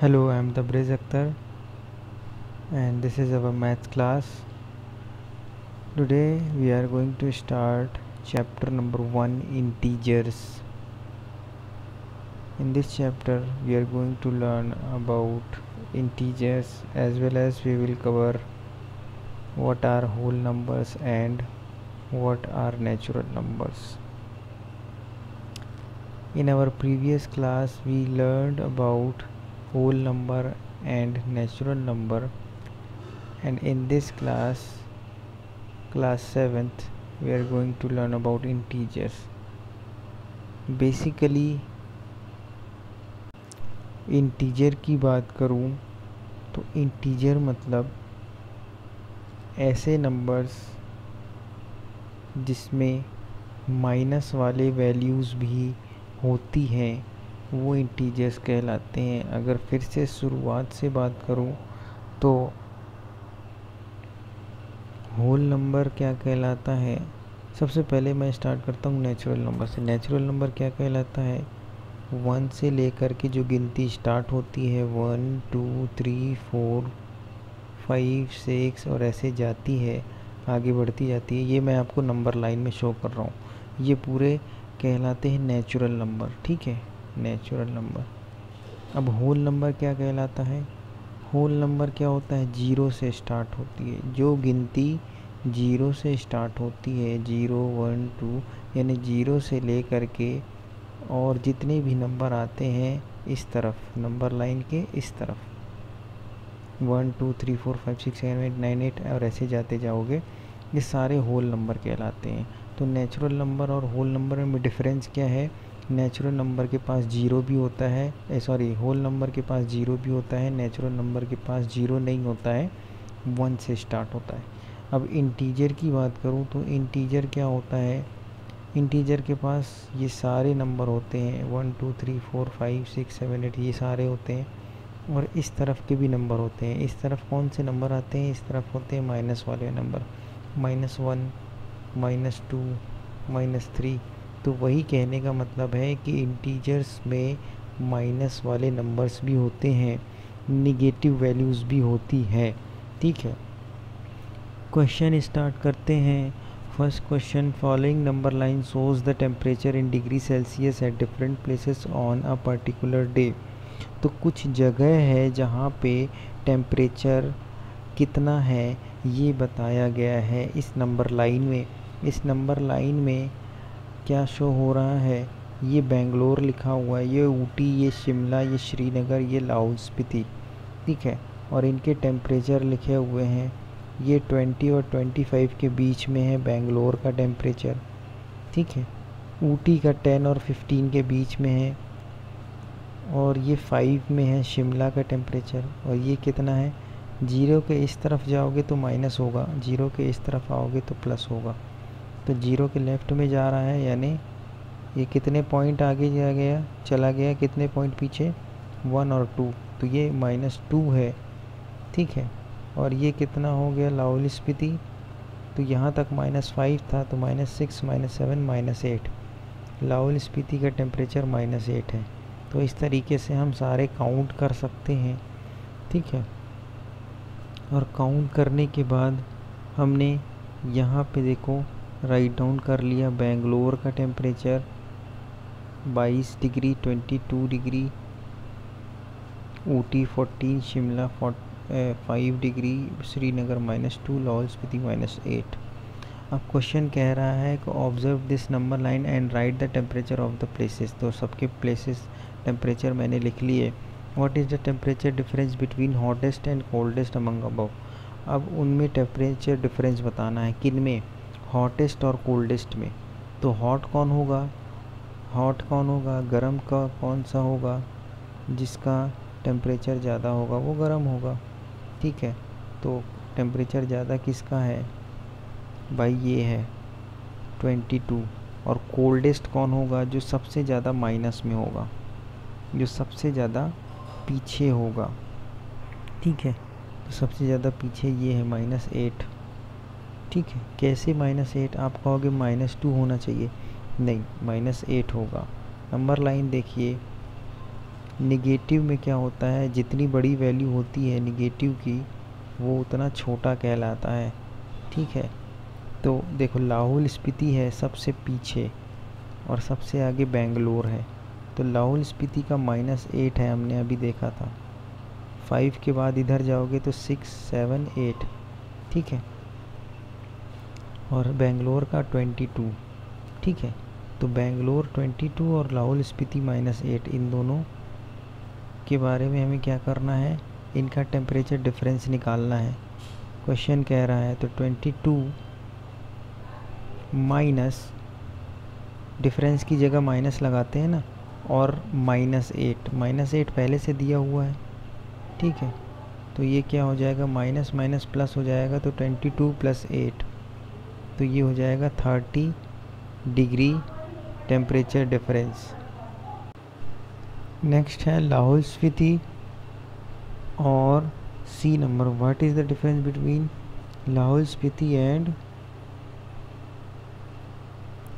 Hello, I am Tabriz Akhtar and this is our math class. Today we are going to start chapter number 1 integers. In this chapter we are going to learn about integers as well as we will cover what are whole numbers and what are natural numbers. In our previous class we learned about whole number and natural number and in this class class 7th we are going to learn about integers basically integer की बात करूँ तो integer मतलब ऐसे numbers जिसमें minus वाले values भी होती हैं वो इंटीजर्स कहलाते हैं। अगर फिर से शुरुआत से बात करूँ तो होल नंबर क्या कहलाता है? सबसे पहले मैं स्टार्ट करता हूँ नेचुरल नंबर से। नेचुरल नंबर क्या कहलाता है? वन से लेकर के जो गिनती स्टार्ट होती है one two three four five six और ऐसे जाती है, आगे बढ़ती जाती है। ये मैं आपको नंबर लाइन में शो कर रहा हूँ। ये पूरे कहलाते हैं नेचुरल नंबर ठीक है? Natural number. अब होल नंबर क्या कहलाता है? होल नंबर क्या होता है? ज़ीरो से स्टार्ट होती है। जो गिनती ज़ीरो से स्टार्ट होती है, ज़ीरो, वन, टू, यानी ज़ीरो से लेकर के और जितने भी नंबर आते हैं, इस तरफ़, नंबर लाइन के इस तरफ़। One, two, three, four, five, six, seven, eight, nine, eight, और ऐसे जाते जाओगे, ये सारे होल नंबर कहलाते हैं। तो नेचुरल नंबर और होल नंबर में डिफरेंस क्या है? नेचुरल नंबर के पास ज़ीरो भी होता है सॉरी होल नंबर के पास ज़ीरो भी होता है, नेचुरल नंबर के पास ज़ीरो नहीं होता है, वन से स्टार्ट होता है। अब इंटीजर की बात करूँ तो इंटीजर क्या होता है? इंटीजर के पास ये सारे नंबर होते हैं, one, two, three, four, five, six, seven, eight, ये सारे होते हैं और इस तरफ़ के भी नंबर होते हैं। इस तरफ़ कौन से नंबर आते हैं? इस तरफ़ होते हैं माइनस वाले number, minus one, minus two, minus three तो वही कहने का मतलब है कि इंटीजर्स में माइनस वाले नंबर्स भी होते हैं निगेटिव वैल्यूज़ भी होती है। ठीक है? क्वेश्चन स्टार्ट करते हैं। First question following number line shows the temperature in degree celsius at different places on a particular day तो कुछ जगह है जहाँ पे टेम्परेचर कितना है, ये बताया गया है इस नंबर लाइन में। इस नंबर लाइन में क्या शो हो रहा है? ये बेंगलोर लिखा हुआ है, ये ऊटी, ये शिमला, ये श्रीनगर, ये लाहौल स्पीति। ठीक है, और इनके टेम्परेचर लिखे हुए हैं। ये 20 और 25 के बीच में है बेंगलोर का टेम्परेचर। ठीक है, ऊटी का 10 और 15 के बीच में है। और ये 5 में है शिमला का टेम्परेचर। और ये कितना है? ज़ीरो के इस तरफ़ जाओगे तो माइनस होगा, ज़ीरो के इस तरफ़ आओगे तो प्लस होगा। तो ज़ीरो के लेफ़्ट में जा रहा है, यानी ये कितने पॉइंट आगे जा गया, चला गया, कितने पॉइंट पीछे? वन और टू तो ये माइनस टू है। ठीक है? और ये कितना हो गया? लाहौल स्पीति तो यहाँ तक माइनस फाइव था तो minus six minus seven minus eight Lahaul Spiti का टेम्परेचर माइनस एट है। तो इस तरीके से हम सारे काउंट कर सकते हैं। ठीक है? और काउंट करने के बाद हमने यहाँ पे देखो राइट डाउन कर लिया। बेंगलोर का temperature 22 degree 22 degree, Ooty 14 Shimla five degree, Srinagar minus two Lahaul Spiti minus eight अब क्वेश्चन कह रहा है कि observe this number line and write the temperature of the places तो सबके प्लेसेस टेम्परेचर मैंने लिख लिए। What is the temperature difference between hottest and coldest among above अब उनमें टेम्परेचर डिफरेंस बताना है। किन में हॉटेस्ट और कोल्डेस्ट में। तो हॉट कौन होगा? हॉट कौन होगा? गर्म का कौन सा होगा? जिसका टेम्परेचर ज़्यादा होगा, वो गर्म होगा। ठीक है? तो टेम्परेचर ज़्यादा किसका है? भाई ये है ट्वेंटी टू और कोल्डेस्ट कौन होगा? जो सबसे ज़्यादा माइनस में होगा। जो सबसे ज़्यादा पीछे होगा। ठीक है? तो सबसे ज़्यादा पीछे ये है माइनस एट ठीक है, कैसे माइनस एट आप कहोगे माइनस टू होना चाहिए? नहीं माइनस एट होगा। नंबर लाइन देखिए निगेटिव में क्या होता है, जितनी बड़ी वैल्यू होती है निगेटिव की, वो उतना छोटा कहलाता है। ठीक है? तो देखो, लाहौल स्पीति है सबसे पीछे और सबसे आगे बेंगलोर है। तो लाहौल स्पीति का माइनस एट है, हमने अभी देखा था। फाइव के बाद इधर जाओगे तो सिक्स सेवन एट ठीक है? और बेंगलोर का ट्वेंटी टू, ठीक है? तो बेंगलोर ट्वेंटी टू और लाहौल स्पीति माइनस एट, इन दोनों के बारे में हमें क्या करना है? इनका टेम्परेचर डिफरेंस निकालना है। क्वेश्चन कह रहा है तो ट्वेंटी टू माइनस डिफरेंस की जगह माइनस लगाते हैं ना? और माइनस एट माइनस एट पहले से दिया हुआ है, ठीक है? तो ये क्या हो जाएगा? माइनस माइनस प्लस हो जाएगा तो ट्वेंटी टू प्लस एट। तो ये हो जाएगा thirty degree temperature difference. Next है लाहौल स्पीति और C number what is the difference between Lahaul Spiti and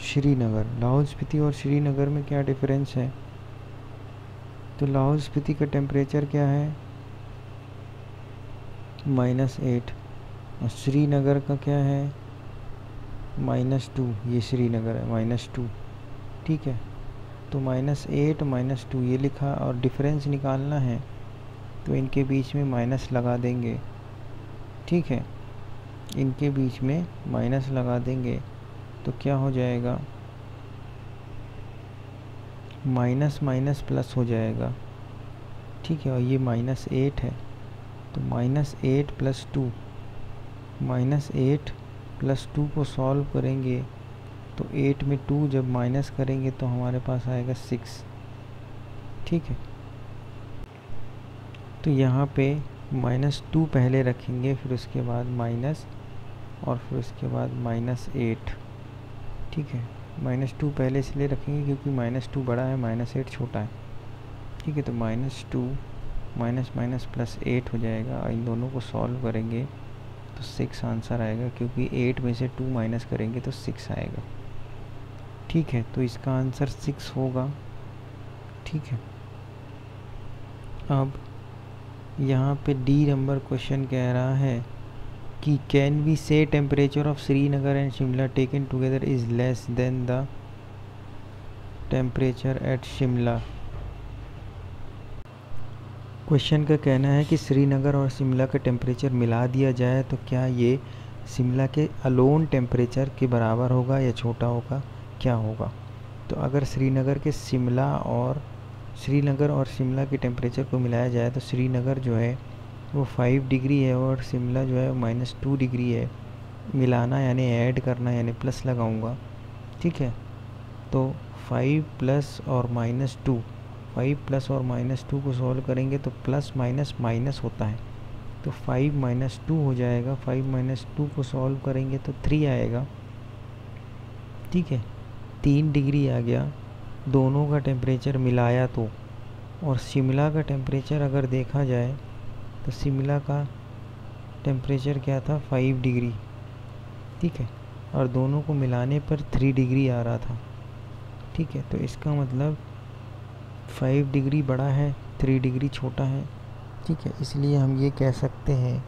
Srinagar? Lahaul Spiti और श्रीनगर में क्या डिफरेंस है? तो लाहौल स्पीति का टेम्परेचर क्या है? माइनस एट और श्रीनगर का क्या है? माइनस टू, ये श्रीनगर है, माइनस टू, ठीक है? तो माइनस एट, माइनस टू, ये लिखा और डिफरेंस निकालना है तो इनके बीच में माइनस लगा देंगे, ठीक है? इनके बीच में माइनस लगा देंगे तो क्या हो जाएगा? माइनस माइनस प्लस हो जाएगा, ठीक है? और ये माइनस एट है तो minus eight plus two, minus eight plus two को सॉल्व करेंगे तो एट में टू जब माइनस करेंगे तो हमारे पास आएगा सिक्स। ठीक है? तो यहाँ पे माइनस टू पहले रखेंगे, फिर उसके बाद माइनस, और फिर उसके बाद माइनस एट। ठीक है? माइनस टू पहले इसलिए रखेंगे क्योंकि माइनस टू बड़ा है, माइनस एट छोटा है। ठीक है? तो minus two, minus minus plus eight हो जाएगा, इन दोनों को सॉल्व करेंगे। तो सिक्स आंसर आएगा, क्योंकि एट में से टू माइनस करेंगे तो सिक्स आएगा। ठीक है तो इसका आंसर सिक्स होगा। ठीक है। अब यहाँ पे डी नंबर क्वेश्चन कह रहा है कि can we say temperature of Srinagar and Shimla taken together is less than the temperature at Shimla question का कहना है कि श्रीनगर और शिमला का टेम्परेचर मिला दिया जाए तो क्या ये शिमला के अलोन टेम्परेचर के बराबर होगा या छोटा होगा? क्या होगा? तो अगर श्रीनगर के शिमला और, श्रीनगर और शिमला के टेम्परेचर को मिलाया जाए तो श्रीनगर जो है, वो फाइव डिग्री है और शिमला जो है माइनस टू डिग्री है। मिलाना यानी ऐड करना यानी प्लस लगाऊँगा। ठीक है? तो फाइव प्लस और माइनस टू फाइव प्लस और माइनस टू को सॉल्व करेंगे तो प्लस माइनस माइनस होता है। तो फाइव माइनस टू हो जाएगा, फाइव माइनस टू को सॉल्व करेंगे तो थ्री आएगा। ठीक है, तीन डिग्री आ गया, दोनों का टेम्परेचर मिलाया तो। और शिमला का टेम्परेचर अगर देखा जाए तो शिमला का टेम्परेचर क्या था? Five degree. ठीक है, और दोनों को मिलाने पर थ्री डिग्री आ रहा था। ठीक है तो इसका मतलब फाइव डिग्री बड़ा है, थ्री डिग्री छोटा है। ठीक है, इसलिए हम ये कह सकते हैं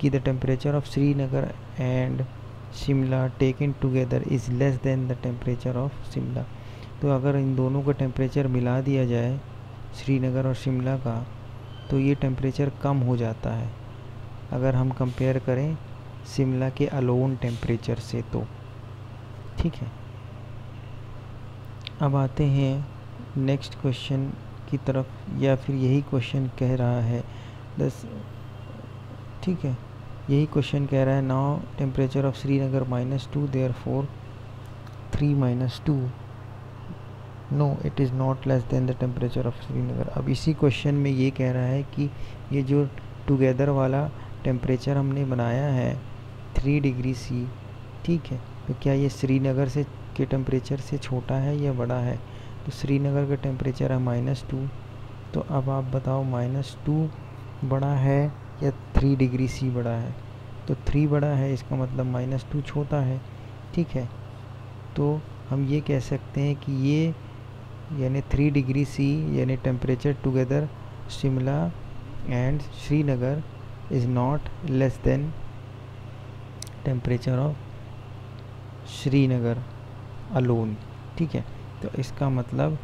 कि the temperature of Srinagar and Shimla taken together is less than the temperature of Shimla तो अगर इन दोनों का टेम्परेचर मिला दिया जाए श्रीनगर और शिमला का तो ये टेम्परेचर कम हो जाता है। अगर हम कंपेयर करें शिमला के अलोन टेम्परेचर से तो। ठीक है। अब आते हैं नेक्स्ट क्वेश्चन की तरफ़ या फिर यही क्वेश्चन कह रहा है, दस, ठीक है, यही क्वेश्चन कह रहा है now temperature of Srinagar minus two there four three minus two no it is not less than the temperature of Srinagar अब इसी क्वेश्चन में ये कह रहा है कि ये जो टुगेदर वाला टेम्परेचर हमने बनाया है थ्री डिग्री सी ठीक है तो क्या ये श्रीनगर से के टेम्परेचर से छोटा है या बड़ा है? तो श्रीनगर का टेम्परेचर है माइनस टू तो अब आप बताओ माइनस टू बड़ा है या थ्री डिग्री सी बड़ा है? तो थ्री बड़ा है, इसका मतलब माइनस टू छोटा है, ठीक है? तो हम ये कह सकते हैं कि ये यानी थ्री डिग्री सी यानी temperature together Shimla and Srinagar is not less than temperature of Srinagar alone ठीक है? तो इसका मतलब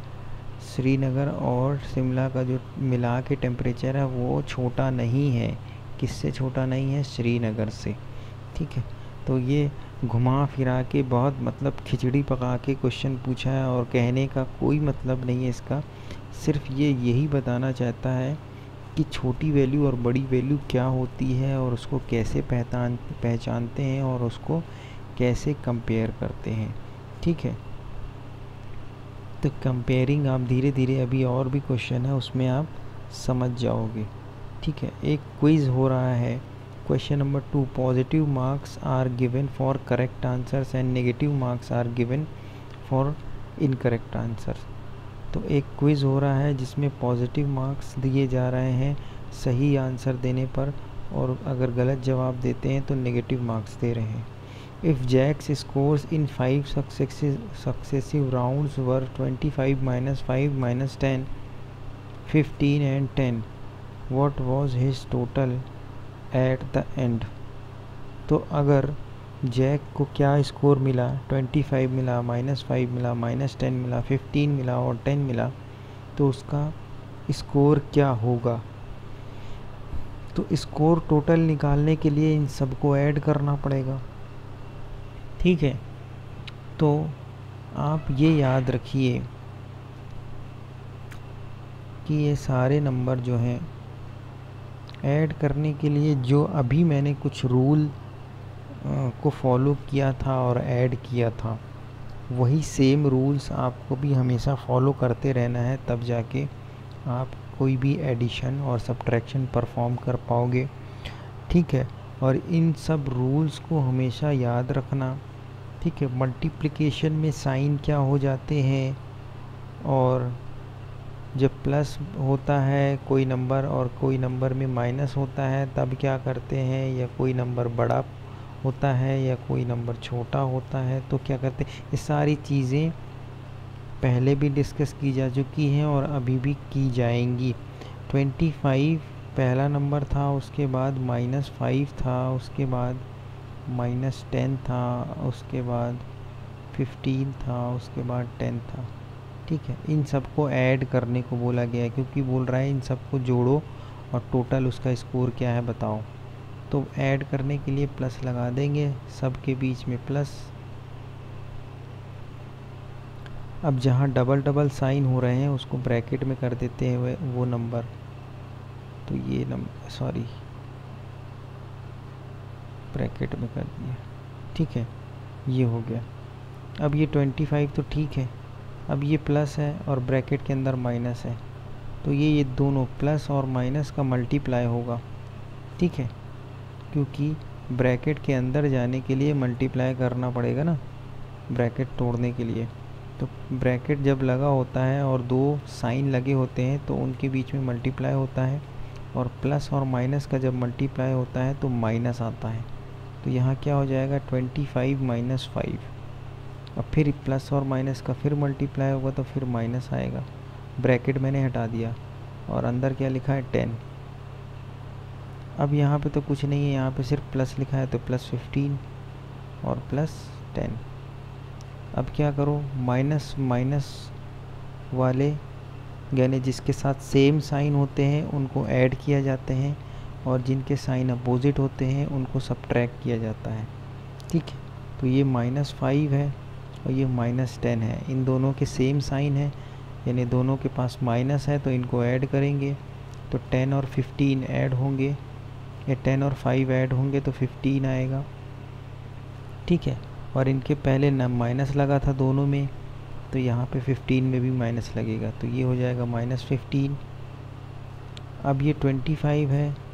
श्रीनगर और शिमला का जो मिला के टेम्परेचर है, वो छोटा नहीं है। किससे छोटा नहीं है? श्रीनगर से। ठीक है? तो ये घुमा फिरा के बहुत मतलब खिचड़ी पका के क्वेश्चन पूछा है और कहने का कोई मतलब नहीं है इसका। सिर्फ़ ये यही बताना चाहता है कि छोटी वैल्यू और बड़ी वैल्यू क्या होती है और उसको कैसे पहचान, पहचानते हैं और उसको कैसे कंपेयर करते हैं। ठीक है? तो कंपेयरिंग आप धीरे धीरे अभी और भी क्वेश्चन है, उसमें आप समझ जाओगे। ठीक है, एक क्विज़ हो रहा है। Question number two positive marks are given for correct answers and negative marks are given for incorrect answers तो एक क्विज़ हो रहा है जिसमें पॉजिटिव मार्क्स दिए जा रहे हैं सही आंसर देने पर और अगर गलत जवाब देते हैं तो नेगेटिव मार्क्स दे रहे हैं। If Jack's scores in 5 successive, successive rounds were 25 minus 5 minus 10 15 and 10 what was his total at the end तो अगर जैक को क्या स्कोर मिला 25 मिला माइनस फाइव मिला माइनस टेन मिला 15 मिला और 10 मिला तो उसका स्कोर क्या होगा तो स्कोर टोटल निकालने के लिए इन सबको ऐड करना पड़ेगा ठीक है। तो आप ये याद रखिए कि ये सारे नंबर जो हैं, ऐड करने के लिए जो अभी मैंने कुछ रूल को फॉलो किया था और ऐड किया था, वही सेम रूल्स आपको भी हमेशा फॉलो करते रहना है, तब जाके आप कोई भी एडिशन और सब्ट्रैक्शन परफॉर्म कर पाओगे। ठीक है, और इन सब रूल्स को हमेशा याद रखना। ठीक है मल्टीप्लिकेशन में साइन क्या हो जाते हैं? और जब प्लस होता है, कोई नंबर और कोई नंबर में माइनस होता है, तब क्या करते हैं? या कोई नंबर बड़ा होता है या कोई नंबर छोटा होता है तो क्या करते हैं? ये सारी चीज़ें पहले भी डिस्कस की जा चुकी हैं और अभी भी की जाएँगी। ट्वेंटी फाइव पहला नंबर था, उसके बाद माइनस फाइव था, उसके बाद माइनस टेन था, उसके बाद फिफ्टीन था, उसके बाद टेन था। ठीक है, इन सबको ऐड करने को बोला गया है, क्योंकि बोल रहा है इन सबको जोड़ो और टोटल उसका स्कोर क्या है बताओ। तो ऐड करने के लिए प्लस लगा देंगे सब के बीच में प्लस। अब जहाँ डबल डबल साइन हो रहे हैं, उसको ब्रैकेट में कर देते हैं वो नंबर। तो ये नंबर सॉरी। ब्रैकेट में कर दिया। ठीक है, ये हो गया। अब ये ट्वेंटी फाइव तो ठीक है। अब ये प्लस है और ब्रैकेट के अंदर माइनस है। तो ये ये दोनों प्लस और माइनस का मल्टीप्लाई होगा। ठीक है, क्योंकि ब्रैकेट के अंदर जाने के लिए मल्टीप्लाई करना पड़ेगा ना ब्रैकेट तोड़ने के लिए। तो ब्रैकेट जब लगा होता है और दो साइन लगे होते हैं तो उनके बीच में मल्टीप्लाई होता है। और प्लस और माइनस का जब मल्टीप्लाई होता है तो माइनस आता है। तो यहाँ क्या हो जाएगा? ट्वेंटी फाइव माइनस फाइव अब फिर प्लस और माइनस का फिर मल्टीप्लाई होगा तो फिर माइनस आएगा। ब्रैकेट मैंने हटा दिया और अंदर क्या लिखा है? टेन अब यहाँ पे तो कुछ नहीं है, यहाँ पे सिर्फ़ प्लस लिखा है तो प्लस फिफ्टीन और प्लस टेन अब क्या करो? माइनस माइनस वाले, यानी जिसके साथ सेम साइन होते हैं, उनको ऐड किया जाते हैं। और जिनके साइन अपोजिट होते हैं, उनको सब्ट्रैक्ट किया जाता है। ठीक है? तो ये माइनस फाइव है और ये माइनस टेन है। इन दोनों के सेम साइन है, यानी दोनों के पास माइनस है तो इनको ऐड करेंगे। तो टेन और फिफ्टीन ऐड होंगे। या टेन और फाइव ऐड होंगे तो फिफ्टीन आएगा। ठीक है? और इनके पहले न माइनस लगा था दोनों में तो यहाँ पे फिफ्टीन में भी माइनस लगेगा। तो ये हो जाएगा माइनस फिफ्टीन अब ये ट्वेंटी फाइव है।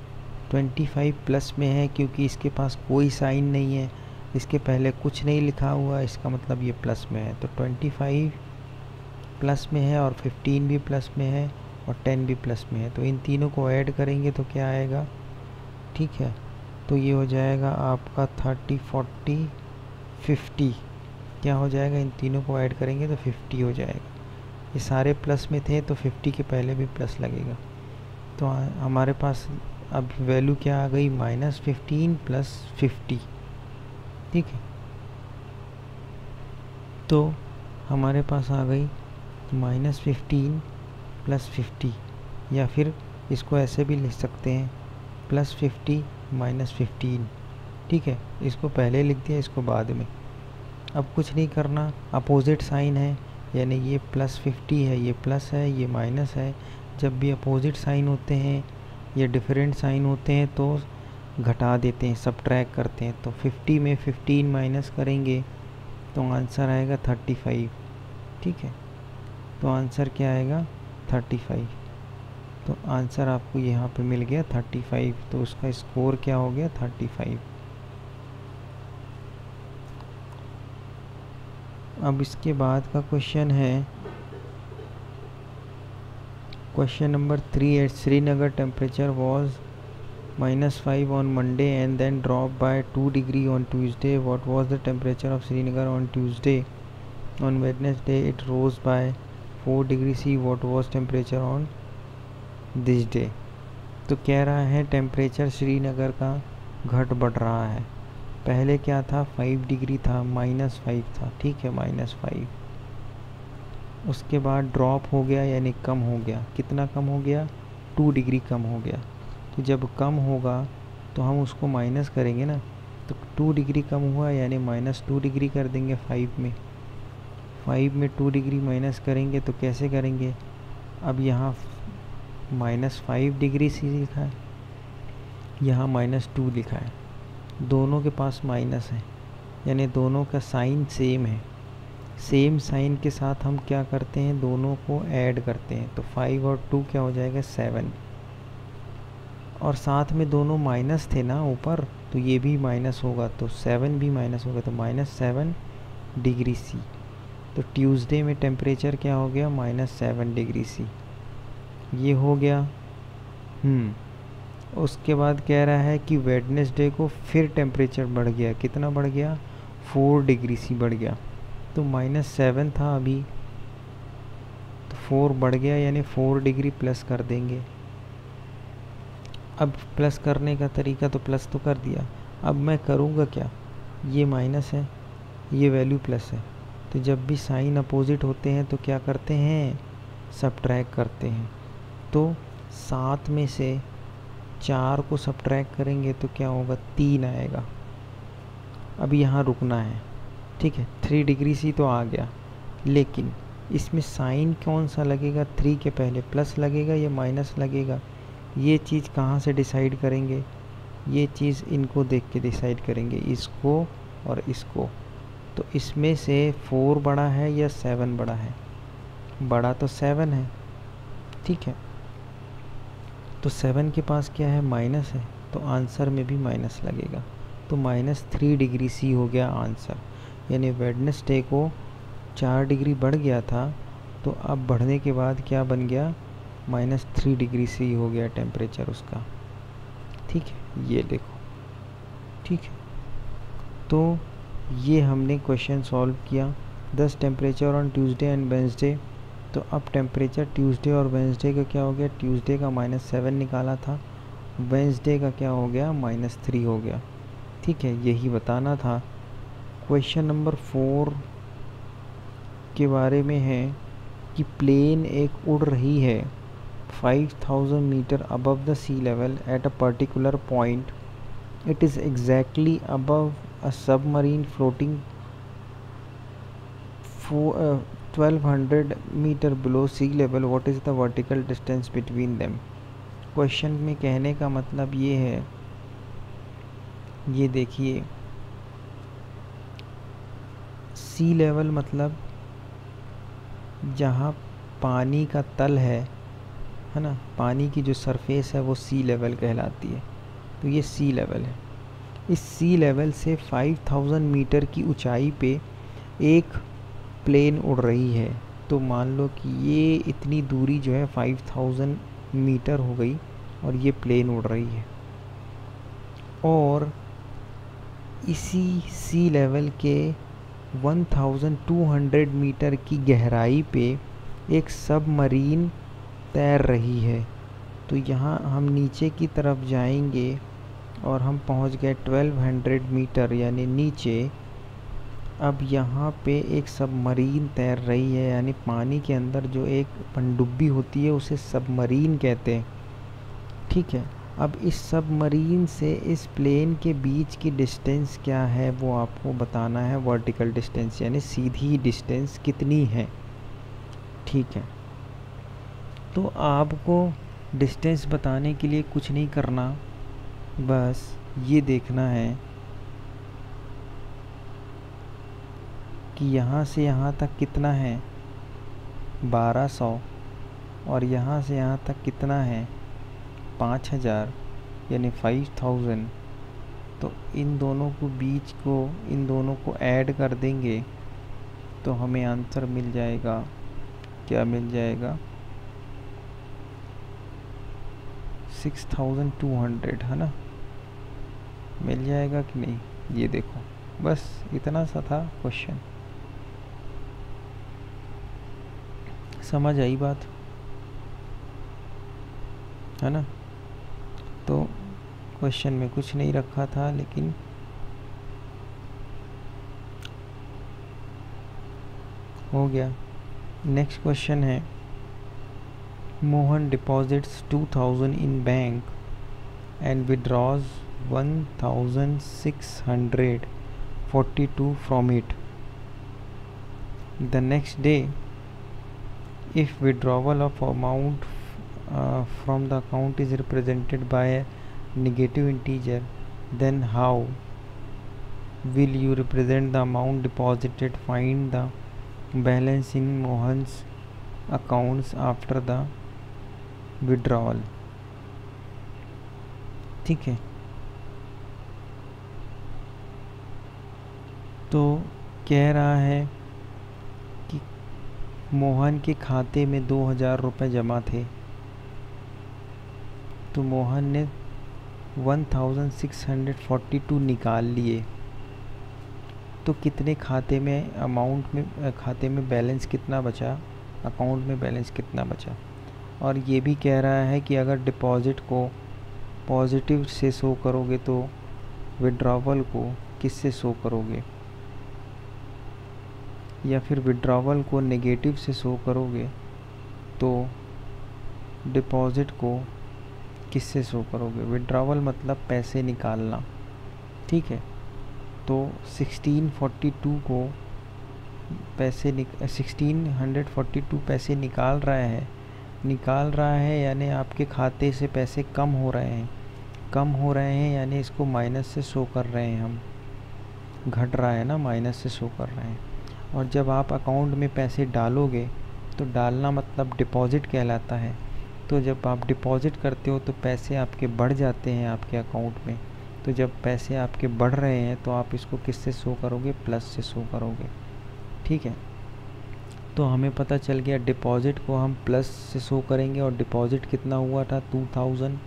ट्वेंटी फाइव प्लस में है क्योंकि इसके पास कोई साइन नहीं है। इसके पहले कुछ नहीं लिखा हुआ, इसका मतलब ये प्लस में है। तो ट्वेंटी फाइव प्लस में है और फिफ्टीन भी प्लस में है और टेन भी प्लस में है। तो इन तीनों को ऐड करेंगे तो क्या आएगा? ठीक है तो ये हो जाएगा आपका थर्टी, फोर्टी, फिफ्टी। क्या हो जाएगा? इन तीनों को ऐड करेंगे तो फिफ्टी हो जाएगा। ये सारे प्लस में थे तो 50 के पहले भी प्लस लगेगा। तो हमारे पास अब वैल्यू क्या आ गई? माइनस फिफ्टीन प्लस फिफ्टी ठीक है? तो हमारे पास आ गई माइनस फिफ्टीन प्लस फिफ्टी या फिर इसको ऐसे भी लिख सकते हैं प्लस फिफ्टी माइनस फिफ्टीन ठीक है? इसको पहले लिख दिया, इसको बाद में. अब कुछ नहीं करना अपोजिट साइन है, यानी ये प्लस फिफ्टी है, ये प्लस है, ये माइनस है. जब भी अपोजिट साइन होते हैं या डिफरेंट साइन होते हैं तो घटा देते हैं, सब ट्रैक करते हैं। तो 50 में 15 माइनस करेंगे तो आंसर आएगा 35 ठीक है? तो आंसर क्या आएगा? 35 तो आंसर आपको यहाँ पे मिल गया 35 तो उसका स्कोर क्या हो गया? 35 अब इसके बाद का क्वेश्चन है question number three at Srinagar temperature was minus five on Monday and then drop by two degree on Tuesday what was the temperature of Srinagar on Tuesday on Wednesday it rose by four degree C what was temperature on this day तो कह रहा है temperature Srinagar का घट बढ़ रहा है। पहले क्या था? फाइव डिग्री था माइनस फाइव था। ठीक है माइनस फाइव उसके बाद ड्रॉप हो गया यानी कम हो गया। कितना कम हो गया? टू डिग्री कम हो गया। तो जब कम होगा तो हम उसको माइनस करेंगे ना। तो टू डिग्री कम हुआ यानी माइनस टू डिग्री कर देंगे फाइव में। फाइव में टू डिग्री माइनस करेंगे तो कैसे करेंगे? अब यहाँ माइनस फाइव डिग्री सी लिखा है। यहाँ माइनस टू लिखा है। दोनों के पास माइनस है। यानी दोनों का साइन सेम है। सेम साइन के साथ हम क्या करते हैं? दोनों को ऐड करते हैं। तो फाइव और टू क्या हो जाएगा? सेवन और साथ में दोनों माइनस थे ना ऊपर तो ये भी माइनस होगा। तो सेवन भी माइनस होगा तो माइनस सेवन डिग्री सी तो ट्यूसडे में टेम्परेचर क्या हो गया? माइनस सेवन डिग्री सी ये हो गया। हम्म। उसके बाद कह रहा है कि वेडनेसडे को फिर टेम्परेचर बढ़ गया। कितना बढ़ गया? फोर डिग्री सी बढ़ गया। तो माइनस सेवन था अभी। तो फोर बढ़ गया, यानी फोर डिग्री प्लस कर देंगे। अब प्लस करने का तरीका तो प्लस तो कर दिया। अब मैं करूँगा क्या? ये माइनस है, ये वैल्यू प्लस है। तो जब भी साइन अपोजिट होते हैं तो क्या करते हैं? सब करते हैं। तो सात में से चार को सब करेंगे तो क्या होगा? तीन आएगा। अब यहाँ रुकना है। ठीक है थ्री डिग्री सी तो आ गया। लेकिन इसमें साइन कौन सा लगेगा? थ्री के पहले प्लस लगेगा या माइनस लगेगा? ये चीज़ कहाँ से डिसाइड करेंगे? ये चीज़ इनको देख के डिसाइड करेंगे, इसको और इसको। तो इसमें से फोर बड़ा है या सेवन बड़ा है? बड़ा तो सेवन है, ठीक है। तो सेवन के पास क्या है? माइनस है तो आंसर में भी माइनस लगेगा। तो माइनस थ्री डिग्री सी हो गया आंसर यानी वेडनेसडे को चार डिग्री बढ़ गया था तो अब बढ़ने के बाद क्या बन गया? माइनस थ्री डिग्री से ही हो गया टेम्परेचर उसका। ठीक है, ये देखो। ठीक है। तो ये हमने क्वेश्चन सॉल्व किया। दस temperature on Tuesday and Wednesday तो अब टेम्परेचर ट्यूसडे और वेंसडे का क्या हो गया? ट्यूसडे का माइनस सेवन निकाला था। वेंसडे का क्या हो गया? माइनस थ्री हो गया। ठीक है, यही बताना था। क्वेश्चन नंबर फोर के बारे में है कि प्लेन एक उड़ रही है 5000 metre above the sea level at a particular point it is exactly above a submarine floating 1200 metre below sea level what is the vertical distance between them question में कहने का मतलब ये है, ये देखिए सी लेवल मतलब जहाँ पानी का तल है है ना? पानी की जो सरफेस है वो सी लेवल कहलाती है। तो ये सी लेवल है। इस सी लेवल से 5000 मीटर की ऊंचाई पे एक प्लेन उड़ रही है। तो मान लो कि ये इतनी दूरी जो है 5000 मीटर हो गई और ये प्लेन उड़ रही है। और इसी सी लेवल के 1200 मीटर की गहराई पे एक सब मरीन तैर रही है। तो यहाँ हम नीचे की तरफ़ जाएँगे और हम पहुँच गए 1200 मीटर, यानी नीचे। अब यहाँ पे एक सबमरीन तैर रही है, यानी पानी के अंदर जो एक पनडुब्बी होती है, उसे सबमरीन कहते हैं। ठीक है? अब इस सबमरीन से इस प्लेन के बीच की डिस्टेंस क्या है, वो आपको बताना है। वर्टिकल डिस्टेंस यानी सीधी डिस्टेंस कितनी है। ठीक है। तो आपको डिस्टेंस बताने के लिए कुछ नहीं करना। बस ये देखना है कि यहाँ से यहाँ तक कितना है? 1200 और यहाँ से यहाँ तक कितना है? पाँच हज़ार यानी फाइव थाउज़ेंड तो इन दोनों को बीच को, इन दोनों को ऐड कर देंगे तो हमें आंसर मिल जाएगा। क्या मिल जाएगा? सिक्स थाउज़ेंड टू हंड्रेड है ना? मिल जाएगा कि नहीं? ये देखो, बस इतना सा था क्वेश्चन समझ आई बात? है ना? तो क्वेश्चन में कुछ नहीं रखा था, लेकिन हो गया। नेक्स्ट क्वेश्चन है, Mohan deposits two thousand in bank and withdraws one thousand six hundred forty two from it the next day if withdrawal of amount uh, from the account is represented by a negative integer then how will you represent the amount deposited find the balance in mohan's accounts after the withdrawal ठीक है तो कह रहा है कि मोहन के खाते में दो हज़ार रुपये जमा थे तो मोहन ने one thousand six hundred forty two निकाल लिए। तो कितने खाते में अमाउंट में खाते में बैलेंस कितना बचा? अकाउंट में बैलेंस कितना बचा? और ये भी कह रहा है कि अगर डिपॉज़िट को पॉजिटिव से शो करोगे तो विड्रावल को किससे शो करोगे? या फिर विड्रावल को नेगेटिव से शो करोगे तो डिपॉज़िट को किससे शो करोगे? विड्रावल मतलब पैसे निकालना। ठीक है? तो 1642 को पैसे निक 1642 पैसे निकाल रहा है। निकाल रहा है यानी आपके खाते से पैसे कम हो रहे हैं। कम हो रहे हैं यानी इसको माइनस से शो कर रहे हैं हम। घट रहा है ना माइनस से शो कर रहे हैं। और जब आप अकाउंट में पैसे डालोगे तो डालना मतलब डिपॉज़िट कहलाता है। तो जब आप डिपॉज़िट करते हो तो पैसे आपके बढ़ जाते हैं आपके अकाउंट में। तो जब पैसे आपके बढ़ रहे हैं तो आप इसको किससे शो करोगे? प्लस से शो करोगे। ठीक है? तो हमें पता चल गया डिपॉज़िट को हम प्लस से शो करेंगे, और डिपॉज़िट कितना हुआ था? टू थाउज़ेंड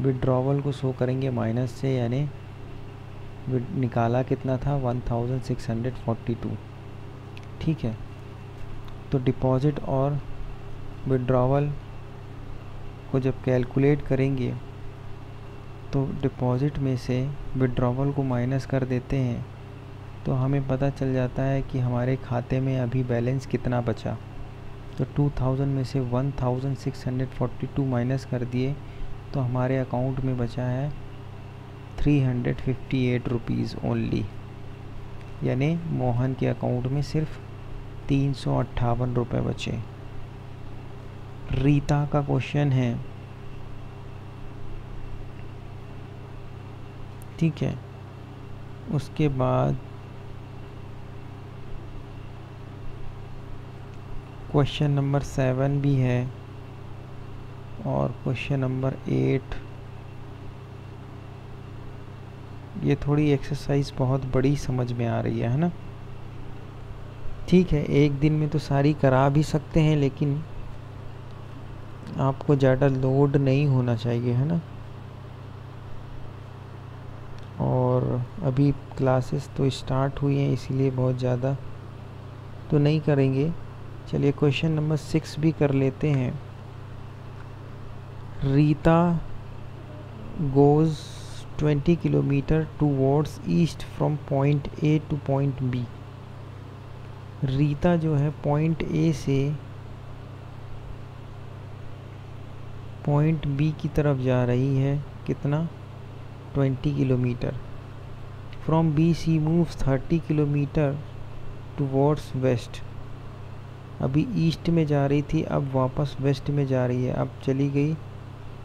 विड्रॉवल को शो करेंगे माइनस से, यानी निकाला कितना था? One thousand six hundred forty two ठीक है? तो डिपॉज़िट और विड्रॉवल को जब कैलकुलेट करेंगे तो डिपॉज़िट में से विड्रावल को माइनस कर देते हैं तो हमें पता चल जाता है कि हमारे खाते में अभी बैलेंस कितना बचा। तो 2000 में से 1642 माइनस कर दिए तो हमारे अकाउंट में बचा है three hundred fifty eight rupees only यानी मोहन के अकाउंट में सिर्फ़ तीन सौ बचे। रीता का क्वेश्चन है। ठीक है। उसके बाद क्वेश्चन नंबर सेवन भी है और क्वेश्चन नंबर एट ये थोड़ी एक्सरसाइज बहुत बड़ी समझ में आ रही है है ना? ठीक है, एक दिन में तो सारी करा भी सकते हैं, लेकिन आपको ज़्यादा लोड नहीं होना चाहिए, है ना? और अभी क्लासेस तो स्टार्ट हुई हैं, इसीलिए बहुत ज़्यादा तो नहीं करेंगे। चलिए क्वेश्चन नंबर सिक्स भी कर लेते हैं। Rita goes 20 kilometre towards east from point A to point B. Rita जो है पॉइंट ए से पॉइंट बी की तरफ़ जा रही है कितना? 20 kilometre. From B C moves 30 kilometre towards west. अभी ईस्ट में जा रही थी, अब वापस वेस्ट में जा रही है। अब चली गई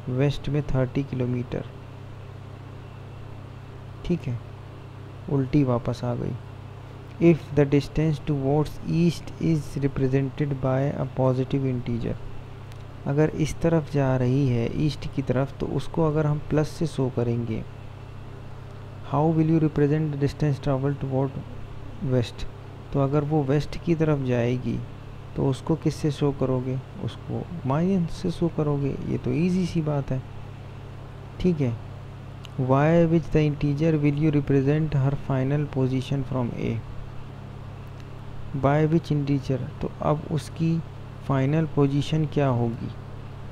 वेस्ट में 30 किलोमीटर। ठीक है, उल्टी वापस आ गई। If the distance towards east is represented by a positive integer अगर इस तरफ़ जा रही है, ईस्ट की तरफ़ तो उसको अगर हम प्लस से शो करेंगे। How will you represent distance travel toward west तो अगर वो वेस्ट की तरफ़ जाएगी तो उसको किससे शो करोगे? उसको माइनस से शो करोगे। ये तो इजी सी बात है। ठीक है। By which the integer will you represent her final position from A by which integer तो अब उसकी फाइनल पोजीशन क्या होगी?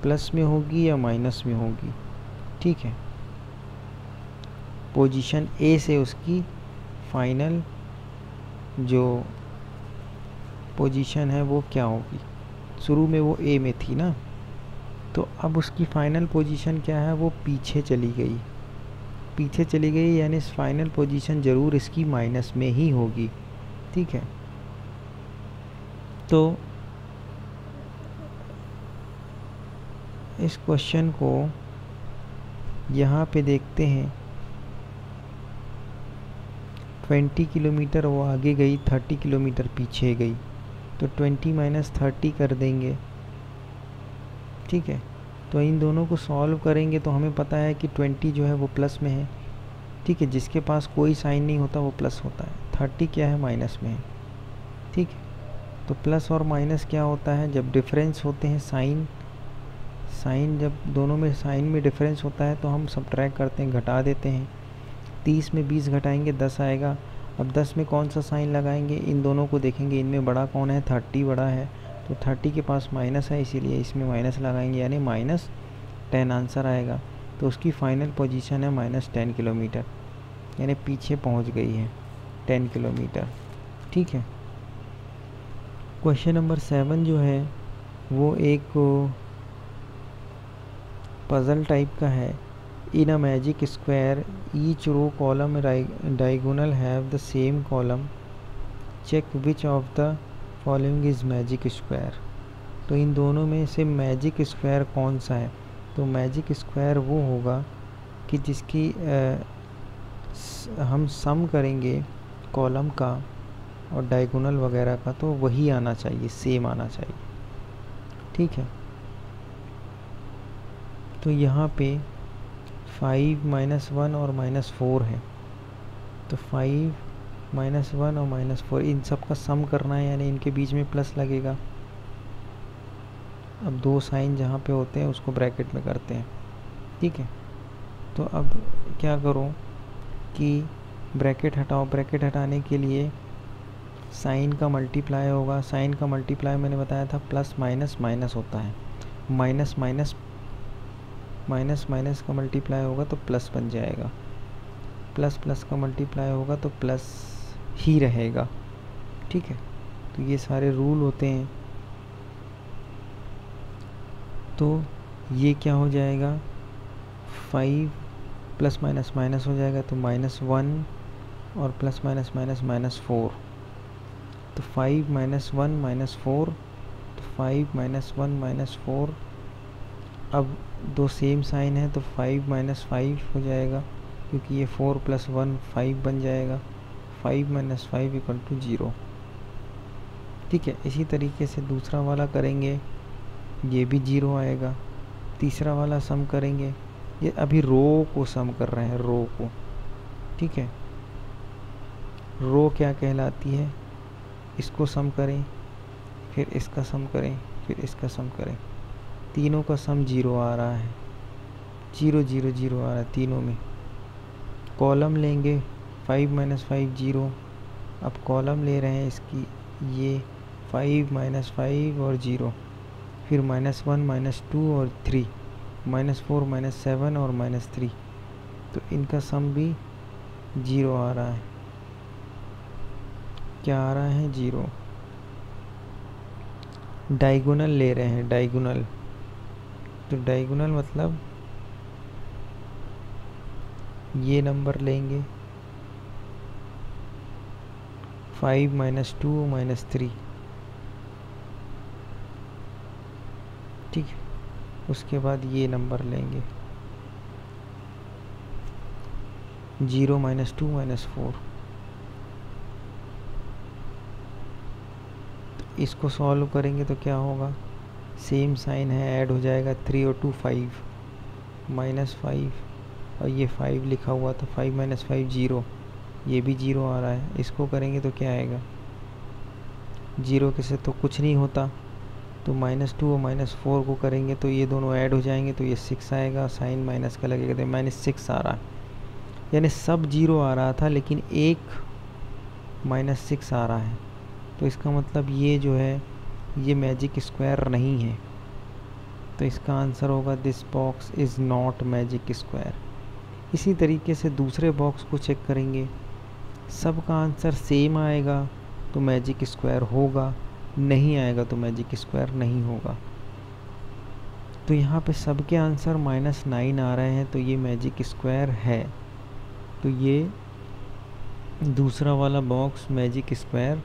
प्लस में होगी या माइनस में होगी? ठीक है। पोजीशन ए से उसकी फाइनल जो पोजीशन है वो क्या होगी? शुरू में वो ए में थी ना? तो अब उसकी फाइनल पोजीशन क्या है? वो पीछे चली गई। पीछे चली गई यानी फाइनल पोजीशन ज़रूर इसकी माइनस में ही होगी। ठीक है। तो इस क्वेश्चन को यहाँ पे देखते हैं। ट्वेंटी किलोमीटर वो आगे गई थर्टी किलोमीटर पीछे गई। तो ट्वेंटी माइनस थर्टी कर देंगे। ठीक है? तो इन दोनों को सॉल्व करेंगे तो हमें पता है कि ट्वेंटी जो है वो प्लस में है। ठीक है? जिसके पास कोई साइन नहीं होता वो प्लस होता है। थर्टी क्या है? माइनस में है। ठीक है? तो प्लस और माइनस क्या होता है? जब डिफरेंस होते हैं साइन साइन जब दोनों में साइन में डिफरेंस होता है तो हम सब करते हैं, घटा देते हैं। तीस में बीस घटाएँगे, दस आएगा। अब दस में कौन सा साइन लगाएँगे? इन दोनों को देखेंगे, इनमें बड़ा कौन है? थर्टी बड़ा है। तो थर्टी के पास माइनस है, इसीलिए इसमें माइनस लगाएँगे, यानी माइनस टेन आंसर आएगा। तो उसकी फ़ाइनल पोजीशन है माइनस टेन किलोमीटर यानी पीछे पहुँच गई है टेन किलोमीटर ठीक है? क्वेश्चन नंबर सेवन जो है, वो एक पज़ल टाइप का है। In a magic square each row column diagonal have the same column check which of the following is magic square तो इन दोनों में से मैजिक स्क्वायर कौन सा है? तो मैजिक स्क्वायर वो होगा कि जिसकी आ, हम सम करेंगे कॉलम का और डायगोनल वगैरह का तो वही आना चाहिए सेम आना चाहिए। ठीक है? तो यहाँ पे फाइव माइनस वन और माइनस फोर है। तो फाइव माइनस वन और माइनस फोर इन सब का सम करना है, यानी इनके बीच में प्लस लगेगा। अब दो साइन जहाँ पे होते हैं, उसको ब्रैकेट में करते हैं। ठीक है? तो अब क्या करूँ कि ब्रैकेट हटाओ ब्रैकेट हटाने के लिए साइन का मल्टीप्लाई होगा। साइन का मल्टीप्लाई मैंने बताया था प्लस माइनस माइनस होता है। माइनस माइनस माइनस माइनस का मल्टीप्लाई होगा तो प्लस बन जाएगा। प्लस प्लस का मल्टीप्लाई होगा तो प्लस ही रहेगा। ठीक है? तो ये सारे रूल होते हैं। तो ये क्या हो जाएगा? फाइव प्लस माइनस माइनस हो जाएगा तो माइनस वन और plus minus minus minus four. तो five minus one minus four तो five minus one minus four अब दो सेम साइन है तो फाइव माइनस फाइव हो जाएगा, क्योंकि ये फोर प्लस वन फाइव बन जाएगा। Five minus five equal to zero ठीक है, इसी तरीके से दूसरा वाला करेंगे, ये भी ज़ीरो आएगा। तीसरा वाला सम करेंगे, ये अभी रो को सम कर रहे हैं रो को। ठीक है? रो क्या कहलाती है? इसको सम करें, फिर इसका सम करें, फिर इसका सम करें। तीनों का सम ज़ीरो आ रहा है। ज़ीरो ज़ीरो ज़ीरो आ रहा है तीनों में। कॉलम लेंगे, फाइव माइनस फाइव ज़ीरो। अब कॉलम ले रहे हैं इसकी, ये फाइव माइनस फाइव और ज़ीरो। फिर माइनस वन, माइनस टू और three. Minus four, minus seven और माइनस थ्री। तो इनका सम भी ज़ीरो आ रहा है। क्या आ रहा है? ज़ीरो। डाइगोनल ले रहे हैं डाइगोनल तो डाइगोनल मतलब ये नंबर लेंगे। Five minus two minus three ठीक है। उसके बाद ये नंबर लेंगे। Zero minus two minus four इसको सॉल्व करेंगे तो क्या होगा? सेम साइन है ऐड हो जाएगा थ्री और टू फाइव माइनस फाइव और ये फाइव लिखा हुआ था फाइव माइनस फाइव ज़ीरो ये भी ज़ीरो आ रहा है। इसको करेंगे तो क्या आएगा? ज़ीरो के से तो कुछ नहीं होता तो माइनस टू और माइनस फोर को करेंगे तो ये दोनों ऐड हो जाएँगे तो ये सिक्स आएगा साइन माइनस का लगेगा तो माइनस सिक्स आ रहा है। यानी सब ज़ीरो आ रहा था, लेकिन एक माइनस सिक्स आ रहा है। तो इसका मतलब ये जो है ये मैजिक स्क्वायर नहीं है। तो इसका आंसर होगा this box is not magic square इसी तरीके से दूसरे बॉक्स को चेक करेंगे। सब का आंसर सेम आएगा तो मैजिक स्क्वायर होगा। नहीं आएगा तो मैजिक स्क्वायर नहीं होगा। तो यहाँ पे सबके आंसर माइनस नाइन आ रहे हैं तो ये मैजिक स्क्वायर है। तो ये दूसरा वाला बॉक्स मैजिक स्क्वायर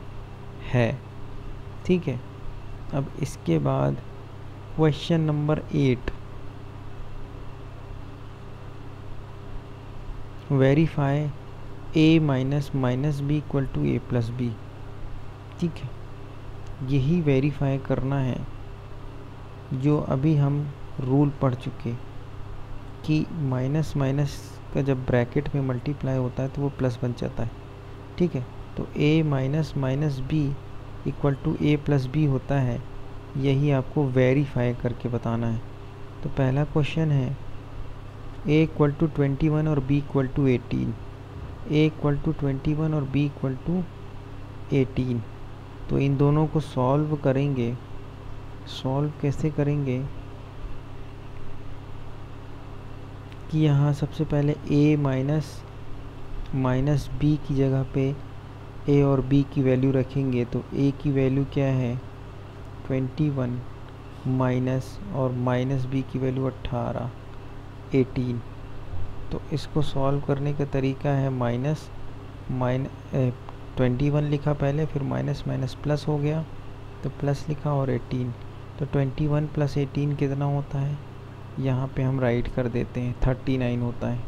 है। ठीक है? अब इसके बाद question number eight verify A minus minus B equal to A plus B ठीक है? यही वेरीफाई करना है जो अभी हम रूल पढ़ चुके कि माइनस माइनस का जब ब्रैकेट में मल्टीप्लाई होता है तो वो प्लस बन जाता है। ठीक है? तो A minus minus B equal to A plus B होता है, यही आपको वेरीफाई करके बताना है। तो पहला क्वेश्चन है A equal to twenty one और B equal to eighteen A equal to twenty one और बी इक्वल टू एटीन तो इन दोनों को सॉल्व करेंगे। सॉल्व कैसे करेंगे? कि यहाँ सबसे पहले a माइनस माइनस बी की जगह पे a और बी की वैल्यू रखेंगे तो ए की वैल्यू क्या है? ट्वेंटी वन माइनस और माइनस बी की वैल्यू अट्ठारह एटीन तो इसको सॉल्व करने का तरीका है माइनस माइन ट्वेंटी वन लिखा पहले, फिर माइनस माइनस प्लस हो गया तो प्लस लिखा और एटीन तो ट्वेंटी वन प्लस एटीन कितना होता है? यहाँ पे हम राइट कर देते हैं थर्टी नाइन होता है.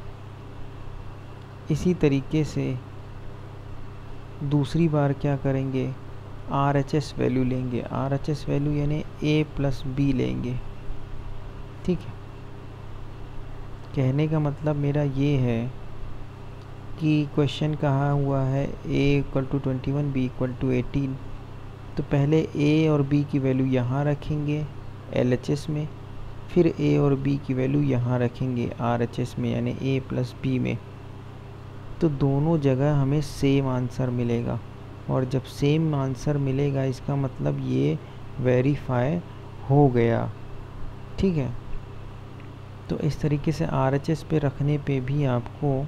इसी तरीके से दूसरी बार क्या करेंगे? आर एच एस वैल्यू लेंगे। आर एच एस वैल्यू यानी ए प्लस बी लेंगे। ठीक है? कहने का मतलब मेरा ये है कि क्वेश्चन कहा हुआ है? A equal to twenty one B equal to eighteen तो पहले ए और बी की वैल्यू यहाँ रखेंगे एल एच एस में, फिर ए और बी की वैल्यू यहाँ रखेंगे आर एच एस में, यानी ए प्लस बी में। तो दोनों जगह हमें सेम आंसर मिलेगा। और जब सेम आंसर मिलेगा, इसका मतलब ये वेरीफाई हो गया। ठीक है? तो इस तरीके से आर एच एस पे रखने पे भी आपको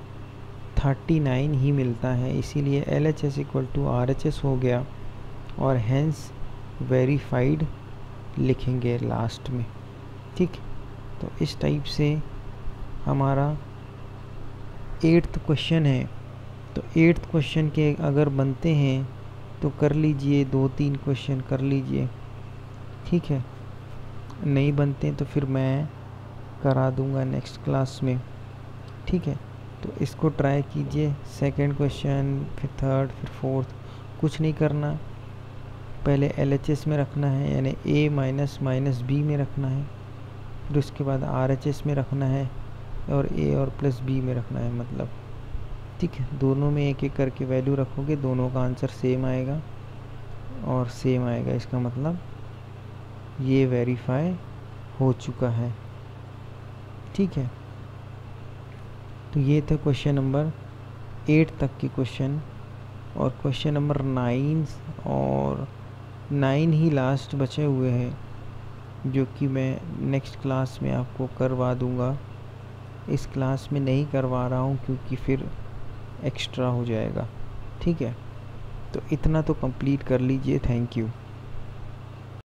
थर्टी नाइन ही मिलता है। इसीलिए L H S equal to R H S हो गया और हैंस वेरीफाइड लिखेंगे लास्ट में। ठीक? तो इस टाइप से हमारा एट्थ क्वेश्चन है तो एट्थ क्वेश्चन के अगर बनते हैं तो कर लीजिए दो तीन क्वेश्चन कर लीजिए। ठीक है? नहीं बनते तो फिर मैं करा दूँगा नेक्स्ट क्लास में। ठीक है? तो इसको ट्राई कीजिए, सेकंड क्वेश्चन, फिर थर्ड, फिर फोर्थ। कुछ नहीं करना। पहले LHS में रखना है, यानी ए माइनस माइनस बी में रखना है, फिर उसके बाद RHS में रखना है। और ए और प्लस बी में रखना है मतलब। ठीक है, दोनों में एक एक करके वैल्यू रखोगे, दोनों का आंसर सेम आएगा। और सेम आएगा, इसका मतलब ये वेरीफाई हो चुका है। ठीक है? तो ये थे क्वेश्चन नंबर एट तक के क्वेश्चन और क्वेश्चन नंबर नाइन और नाइन ही लास्ट बचे हुए हैं, जो कि मैं नेक्स्ट क्लास में आपको करवा दूँगा। इस क्लास में नहीं करवा रहा हूँ क्योंकि फिर एक्स्ट्रा हो जाएगा। ठीक है? तो इतना तो कंप्लीट कर लीजिए। Thank you